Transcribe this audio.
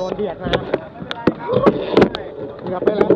โดนเดียดมาเกือบไปแล้ว